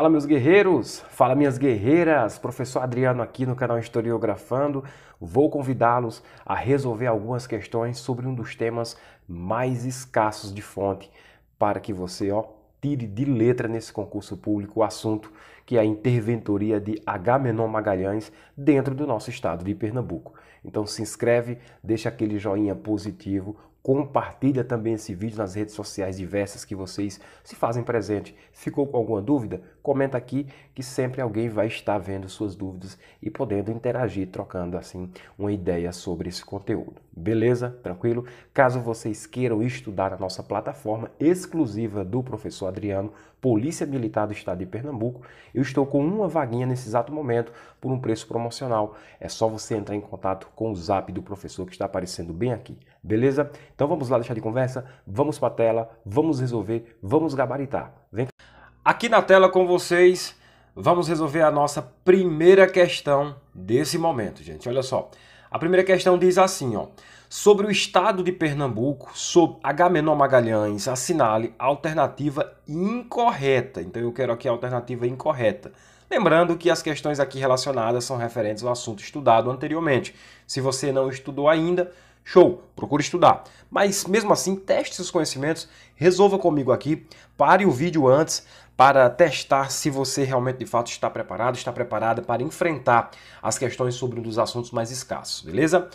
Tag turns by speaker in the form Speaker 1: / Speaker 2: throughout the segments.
Speaker 1: Fala meus guerreiros, fala minhas guerreiras, professor Adriano aqui no canal Historiografando. Vou convidá-los a resolver algumas questões sobre um dos temas mais escassos de fonte para que você, ó, tire de letra nesse concurso público o assunto que é a interventoria de Agamenon Magalhães dentro do nosso estado de Pernambuco. Então se inscreve, deixa aquele joinha positivo, Compartilha também esse vídeo nas redes sociais diversas que vocês se fazem presente. Ficou com alguma dúvida? Comenta aqui que sempre alguém vai estar vendo suas dúvidas e podendo interagir, trocando assim uma ideia sobre esse conteúdo. Beleza? Tranquilo? Caso vocês queiram estudar a nossa plataforma exclusiva do professor Adriano, Polícia Militar do Estado de Pernambuco, eu estou com uma vaguinha nesse exato momento por um preço promocional. É só você entrar em contato com o zap do professor que está aparecendo bem aqui. Beleza? Então vamos lá deixar de conversa, vamos para a tela, vamos resolver, vamos gabaritar. Vem Aqui na tela com vocês, vamos resolver a nossa primeira questão desse momento, gente. Olha só. A primeira questão diz assim, ó. Sobre o estado de Pernambuco, sob Agamenon Magalhães, assinale alternativa incorreta. Então eu quero aqui a alternativa incorreta. Lembrando que as questões aqui relacionadas são referentes ao assunto estudado anteriormente. Se você não estudou ainda, Show, procure estudar. Mas mesmo assim, teste seus conhecimentos, resolva comigo aqui, pare o vídeo antes para testar se você realmente de fato está preparado, está preparada para enfrentar as questões sobre um dos assuntos mais escassos, beleza?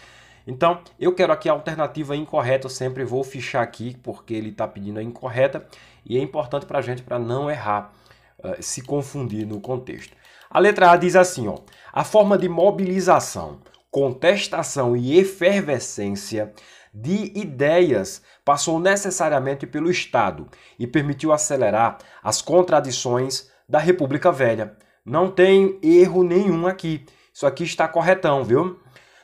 Speaker 1: Então, eu quero aqui a alternativa incorreta, eu sempre vou fichar aqui porque ele está pedindo a incorreta e é importante para a gente para não errar, uh, se confundir no contexto. A letra A diz assim, ó, a forma de mobilização contestação e efervescência de ideias passou necessariamente pelo Estado e permitiu acelerar as contradições da República Velha. Não tem erro nenhum aqui. Isso aqui está corretão, viu?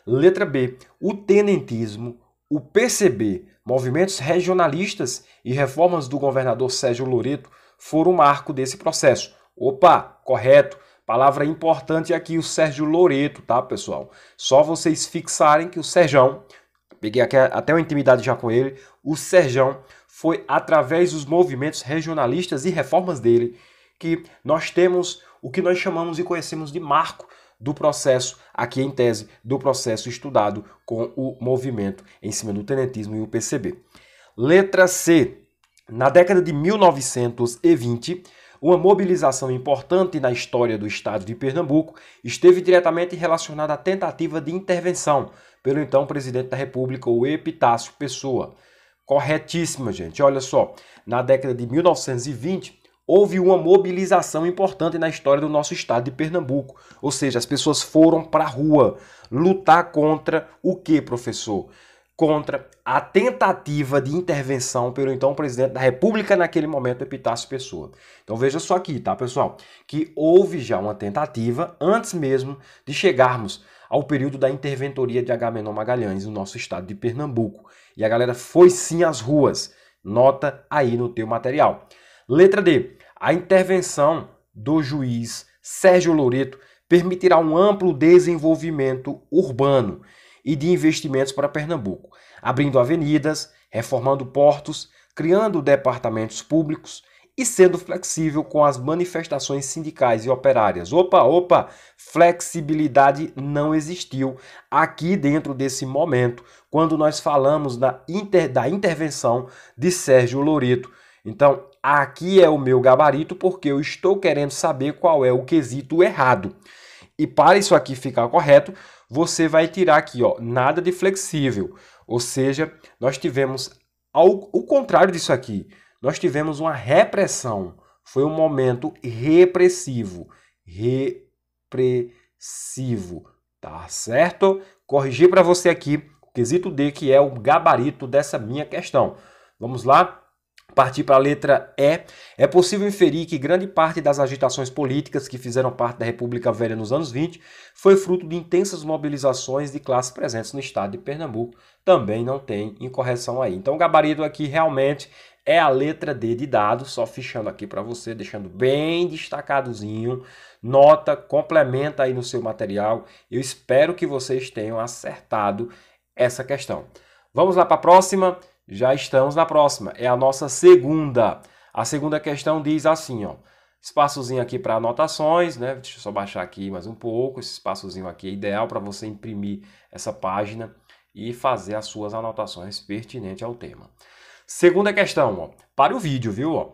Speaker 1: Letra B. O tenentismo, o PCB, movimentos regionalistas e reformas do governador Sérgio Loreto foram o marco desse processo. Opa, correto. Palavra importante aqui, o Sérgio Loreto, tá, pessoal? Só vocês fixarem que o Serjão, peguei aqui até uma intimidade já com ele, o Serjão foi através dos movimentos regionalistas e reformas dele que nós temos o que nós chamamos e conhecemos de marco do processo, aqui em tese, do processo estudado com o movimento em cima do tenentismo e o PCB. Letra C. Na década de 1920, uma mobilização importante na história do estado de Pernambuco esteve diretamente relacionada à tentativa de intervenção pelo então presidente da República, o Epitácio Pessoa. Corretíssima, gente. Olha só, na década de 1920, houve uma mobilização importante na história do nosso estado de Pernambuco. Ou seja, as pessoas foram para a rua lutar contra o que, professor? Contra a tentativa de intervenção pelo então presidente da República naquele momento, Epitácio Pessoa. Então veja só aqui, tá, pessoal, que houve já uma tentativa antes mesmo de chegarmos ao período da interventoria de Agamenon Magalhães no nosso estado de Pernambuco. E a galera foi sim às ruas. Nota aí no teu material. Letra D. A intervenção do juiz Sérgio Loreto permitirá um amplo desenvolvimento urbano e de investimentos para Pernambuco, abrindo avenidas, reformando portos, criando departamentos públicos e sendo flexível com as manifestações sindicais e operárias. Opa, opa, flexibilidade não existiu aqui dentro desse momento, quando nós falamos da, inter, da intervenção de Sérgio Loreto. Então, aqui é o meu gabarito porque eu estou querendo saber qual é o quesito errado. E para isso aqui ficar correto, você vai tirar aqui, ó, nada de flexível. Ou seja, nós tivemos ao, o contrário disso aqui. Nós tivemos uma repressão. Foi um momento repressivo. Repressivo. Tá certo? Corrigir para você aqui o quesito D, que é o gabarito dessa minha questão. Vamos lá? Partir para a letra E, é possível inferir que grande parte das agitações políticas que fizeram parte da República Velha nos anos 20 foi fruto de intensas mobilizações de classes presentes no estado de Pernambuco. Também não tem incorreção aí. Então o gabarito aqui realmente é a letra D de dado, só fichando aqui para você, deixando bem destacadozinho. Nota, complementa aí no seu material. Eu espero que vocês tenham acertado essa questão. Vamos lá para a próxima. Já estamos na próxima. É a nossa segunda. A segunda questão diz assim, ó. Espaçozinho aqui para anotações, né? Deixa eu só baixar aqui mais um pouco. Esse espaçozinho aqui é ideal para você imprimir essa página e fazer as suas anotações pertinentes ao tema. Segunda questão, ó, para o vídeo, viu? Ó,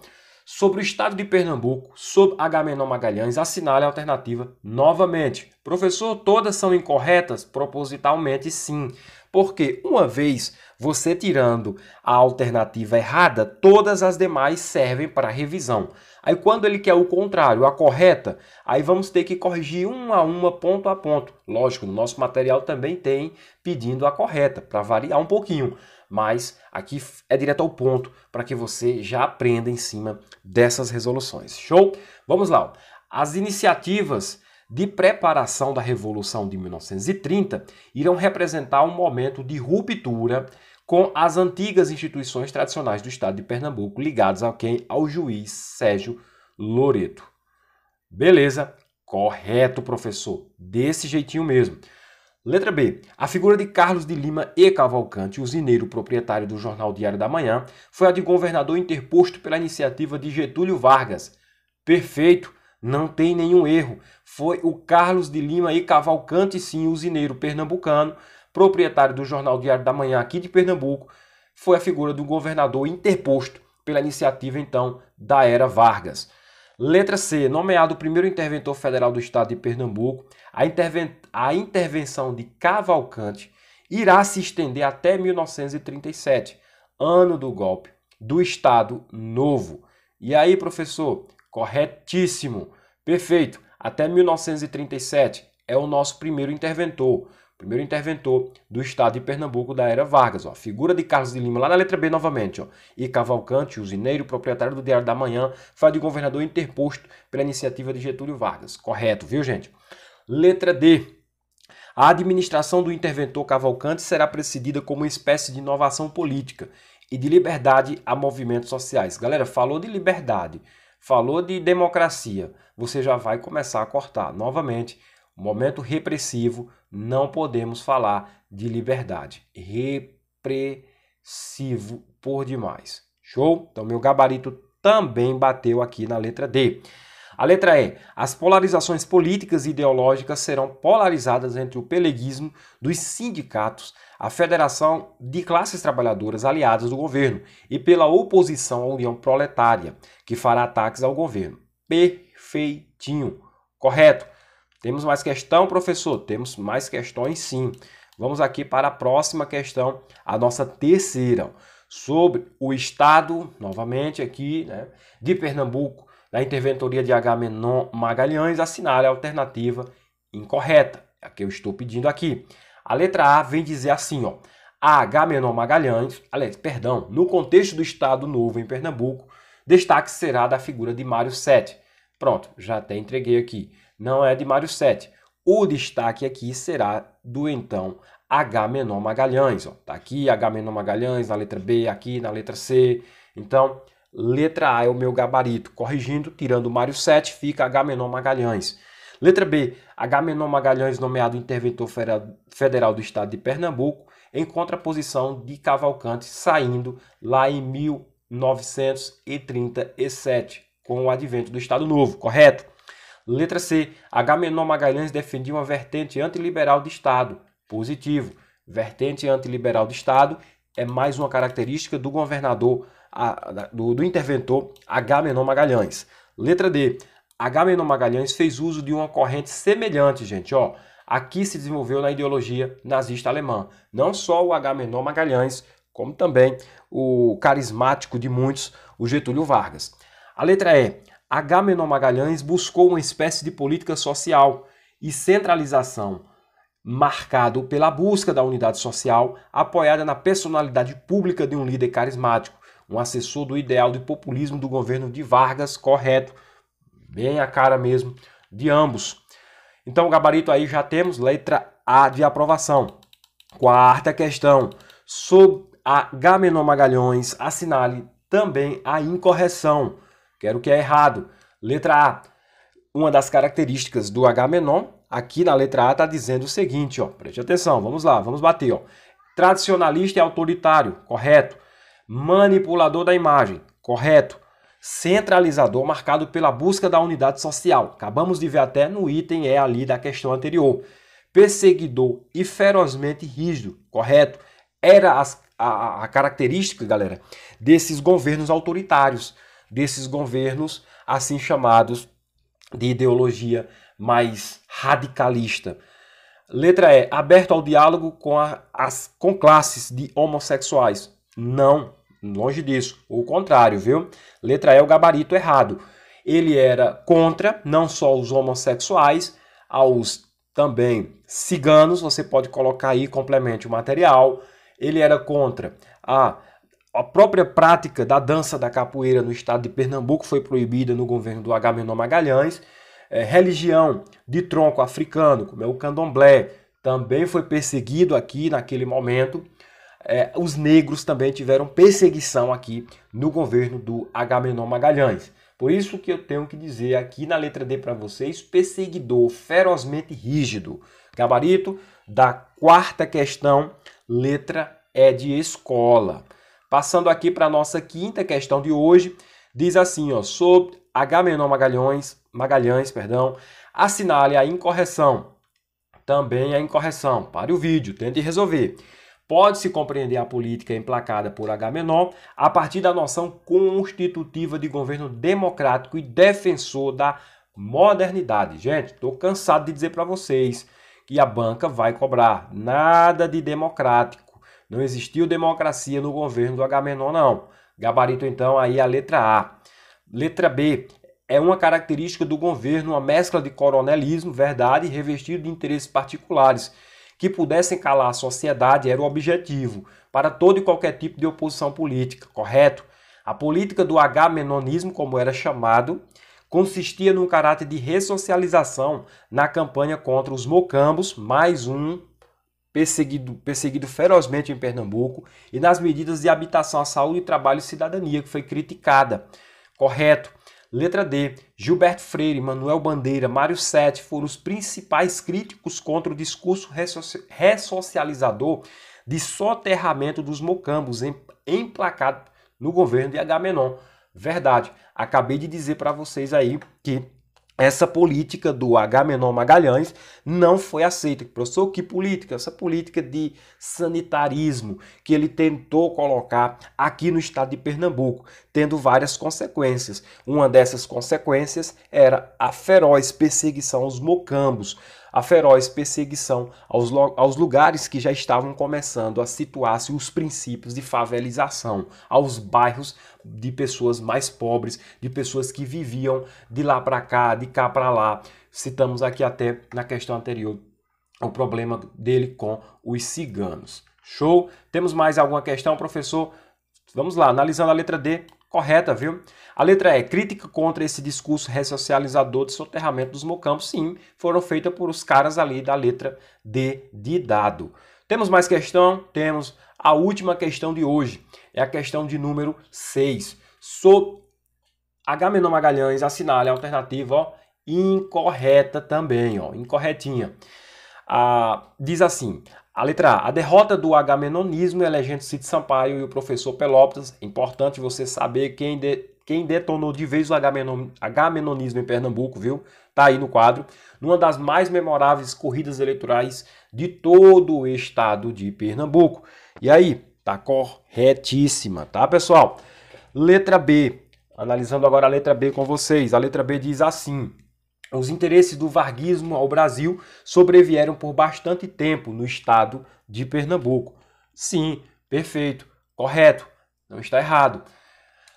Speaker 1: sobre o estado de Pernambuco, sob Agamenon Magalhães, assinale a alternativa novamente. Professor, todas são incorretas? Propositalmente sim. Porque uma vez você tirando a alternativa errada, todas as demais servem para revisão. Aí quando ele quer o contrário, a correta, aí vamos ter que corrigir uma a uma, ponto a ponto. Lógico, no nosso material também tem pedindo a correta, para variar um pouquinho. Mas aqui é direto ao ponto para que você já aprenda em cima dessas resoluções. Show? Vamos lá. As iniciativas de preparação da Revolução de 1930 irão representar um momento de ruptura com as antigas instituições tradicionais do estado de Pernambuco, ligadas a quem? Ao juiz Sérgio Loreto. Beleza? Correto, professor. Desse jeitinho mesmo. Letra B. A figura de Carlos de Lima e Cavalcante, usineiro proprietário do jornal Diário da Manhã, foi a de governador interposto pela iniciativa de Getúlio Vargas. Perfeito, não tem nenhum erro. Foi o Carlos de Lima e Cavalcante, sim, usineiro pernambucano, proprietário do Jornal Diário da Manhã aqui de Pernambuco, foi a figura do governador interposto pela iniciativa então da era Vargas. Letra C, nomeado o primeiro interventor federal do estado de Pernambuco, a, interven a intervenção de Cavalcante irá se estender até 1937, ano do golpe do Estado Novo. E aí, professor? Corretíssimo. Perfeito. Até 1937 é o nosso primeiro interventor primeiro interventor do estado de Pernambuco da era Vargas. Ó. Figura de Carlos de Lima, lá na letra B novamente. Ó. E Cavalcante, usineiro, proprietário do Diário da Manhã, foi de governador interposto pela iniciativa de Getúlio Vargas. Correto, viu, gente? Letra D. A administração do interventor Cavalcante será precedida como uma espécie de inovação política e de liberdade a movimentos sociais. Galera, falou de liberdade, falou de democracia, você já vai começar a cortar novamente momento repressivo, não podemos falar de liberdade. Repressivo por demais. Show? Então, meu gabarito também bateu aqui na letra D. A letra E. As polarizações políticas e ideológicas serão polarizadas entre o peleguismo dos sindicatos, a Federação de Classes Trabalhadoras aliadas do governo e pela oposição à União Proletária, que fará ataques ao governo. Perfeitinho. Correto? Temos mais questão, professor? Temos mais questões sim. Vamos aqui para a próxima questão, a nossa terceira, sobre o estado, novamente aqui, né, de Pernambuco, da interventoria de H. Menon Magalhães, assinale a alternativa incorreta. A que eu estou pedindo aqui. A letra A vem dizer assim, ó. A H. Menon Magalhães, aliás, perdão, no contexto do Estado Novo em Pernambuco, destaque será da figura de Mário Sete. Pronto, já até entreguei aqui não é de Mário 7. O destaque aqui será do então H menor Magalhães. Ó. Tá aqui H menor Magalhães na letra B, aqui na letra C. Então, letra A é o meu gabarito. Corrigindo, tirando o Mário 7, fica H menor Magalhães. Letra B, H menor Magalhães, nomeado interventor federal do estado de Pernambuco, em contraposição de Cavalcante, saindo lá em 1937, com o advento do Estado Novo, correto? Letra C. Agamenon Magalhães defendia uma vertente antiliberal de Estado. Positivo. Vertente antiliberal de Estado é mais uma característica do governador, do, do interventor Agamenon Magalhães. Letra D. Agamenon Magalhães fez uso de uma corrente semelhante, gente, ó. Aqui se desenvolveu na ideologia nazista alemã. Não só o Agamenon Magalhães, como também o carismático de muitos, o Getúlio Vargas. A letra E. Agamenon Magalhães buscou uma espécie de política social e centralização, marcado pela busca da unidade social, apoiada na personalidade pública de um líder carismático, um assessor do ideal de populismo do governo de Vargas, correto, bem a cara mesmo de ambos. Então, o gabarito aí já temos letra A de aprovação. Quarta questão, sob Agamenon Magalhães, assinale também a incorreção. Quero que é errado. Letra A. Uma das características do H menon, aqui na letra A está dizendo o seguinte, ó. Preste atenção, vamos lá, vamos bater, ó. Tradicionalista e autoritário, correto. Manipulador da imagem, correto. centralizador marcado pela busca da unidade social. Acabamos de ver até no item E ali da questão anterior. Perseguidor e ferozmente rígido, correto? Era as, a, a característica, galera, desses governos autoritários, desses governos assim chamados de ideologia mais radicalista. Letra E, aberto ao diálogo com, a, as, com classes de homossexuais. Não, longe disso. O contrário, viu? Letra E, o gabarito errado. Ele era contra não só os homossexuais, aos também ciganos, você pode colocar aí, complemente o material. Ele era contra a a própria prática da dança da capoeira no estado de Pernambuco foi proibida no governo do Agamenon Magalhães. É, religião de tronco africano, como é o candomblé, também foi perseguido aqui naquele momento. É, os negros também tiveram perseguição aqui no governo do Agamenon Magalhães. Por isso que eu tenho que dizer aqui na letra D para vocês, perseguidor ferozmente rígido. Gabarito da quarta questão, letra E de escola. Passando aqui para a nossa quinta questão de hoje, diz assim, ó, sobre Agamenon Magalhães, Magalhães, perdão, assinale a incorreção. Também a incorreção. Pare o vídeo, tente resolver. Pode-se compreender a política emplacada por Agamenon a partir da noção constitutiva de governo democrático e defensor da modernidade. Gente, estou cansado de dizer para vocês que a banca vai cobrar nada de democrático não existiu democracia no governo do Agamenon, não. Gabarito, então, aí a letra A. Letra B. É uma característica do governo uma mescla de coronelismo, verdade, revestido de interesses particulares, que pudessem calar a sociedade era o objetivo, para todo e qualquer tipo de oposição política, correto? A política do Agamenonismo, como era chamado, consistia num caráter de ressocialização na campanha contra os mocambos, mais um perseguido, perseguido ferozmente em Pernambuco, e nas medidas de habitação à saúde, trabalho e cidadania, que foi criticada. Correto. Letra D. Gilberto Freire, Manuel Bandeira, Mário Sete foram os principais críticos contra o discurso ressocializador de soterramento dos mocambos emplacado no governo de Agamenon. Verdade. Acabei de dizer para vocês aí que essa política do Agamenon Magalhães não foi aceita. Professor, que política? Essa política de sanitarismo que ele tentou colocar aqui no estado de Pernambuco, tendo várias consequências. Uma dessas consequências era a feroz perseguição aos mocambos, a feroz perseguição aos, aos lugares que já estavam começando a situar-se os princípios de favelização, aos bairros de pessoas mais pobres, de pessoas que viviam de lá para cá, de cá para lá. Citamos aqui até na questão anterior o problema dele com os ciganos. Show? Temos mais alguma questão, professor? Vamos lá, analisando a letra D, correta, viu? A letra E, crítica contra esse discurso ressocializador de soterramento dos mocambos, sim, foram feitas por os caras ali da letra D de dado. Temos mais questão? Temos a última questão de hoje. É a questão de número 6. So Agamenon Magalhães assinale a alternativa ó, incorreta também, ó, incorretinha. Ah, diz assim, a letra A, a derrota do agamenonismo elegendo Cid Sampaio e o professor Pelópidas. Importante você saber quem, de, quem detonou de vez o agamenon, agamenonismo em Pernambuco, viu? Tá aí no quadro. Numa das mais memoráveis corridas eleitorais de todo o estado de Pernambuco. E aí, tá corretíssima, tá, pessoal? Letra B. Analisando agora a letra B com vocês. A letra B diz assim: os interesses do varguismo ao Brasil sobrevieram por bastante tempo no estado de Pernambuco. Sim, perfeito, correto, não está errado.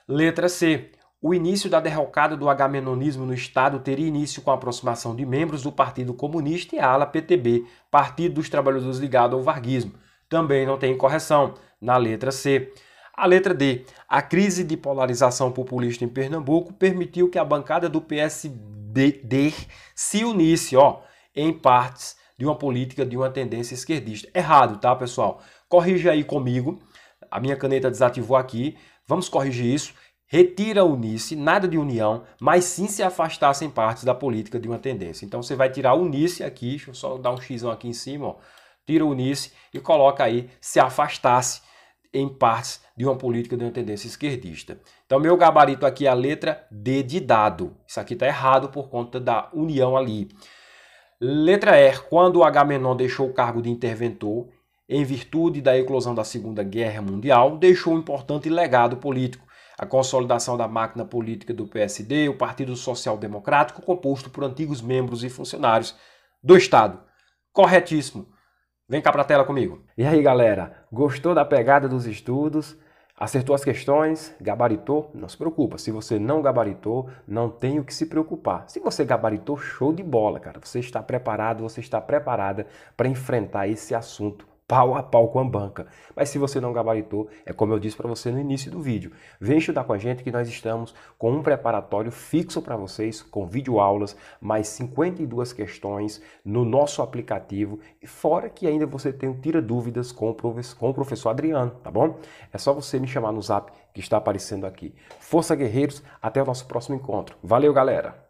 Speaker 1: Letra C. O início da derrocada do agamenonismo no Estado teria início com a aproximação de membros do Partido Comunista e a ala PTB, Partido dos Trabalhadores ligado ao varguismo. Também não tem correção na letra C. A letra D. A crise de polarização populista em Pernambuco permitiu que a bancada do PSD de, de se unisse, ó, em partes de uma política, de uma tendência esquerdista. Errado, tá, pessoal? Corrija aí comigo. A minha caneta desativou aqui. Vamos corrigir isso. Retira a unice, nada de união, mas sim se afastasse em partes da política de uma tendência. Então você vai tirar unice aqui, deixa eu só dar um x aqui em cima, ó. Tira unice e coloca aí se afastasse em partes de uma política de uma tendência esquerdista. Então, meu gabarito aqui é a letra D de dado. Isso aqui está errado por conta da união ali. Letra E, quando Agamenon deixou o cargo de interventor, em virtude da eclosão da Segunda Guerra Mundial, deixou um importante legado político, a consolidação da máquina política do PSD, o Partido Social Democrático, composto por antigos membros e funcionários do Estado. Corretíssimo. Vem cá para a tela comigo. E aí, galera, gostou da pegada dos estudos? Acertou as questões? Gabaritou? Não se preocupa. Se você não gabaritou, não tem o que se preocupar. Se você gabaritou, show de bola, cara. Você está preparado, você está preparada para enfrentar esse assunto pau a pau com a banca. Mas se você não gabaritou, é como eu disse para você no início do vídeo. Vem estudar com a gente que nós estamos com um preparatório fixo para vocês, com videoaulas, mais 52 questões no nosso aplicativo, e fora que ainda você tem tira dúvidas com o, com o professor Adriano, tá bom? É só você me chamar no zap que está aparecendo aqui. Força Guerreiros, até o nosso próximo encontro. Valeu, galera!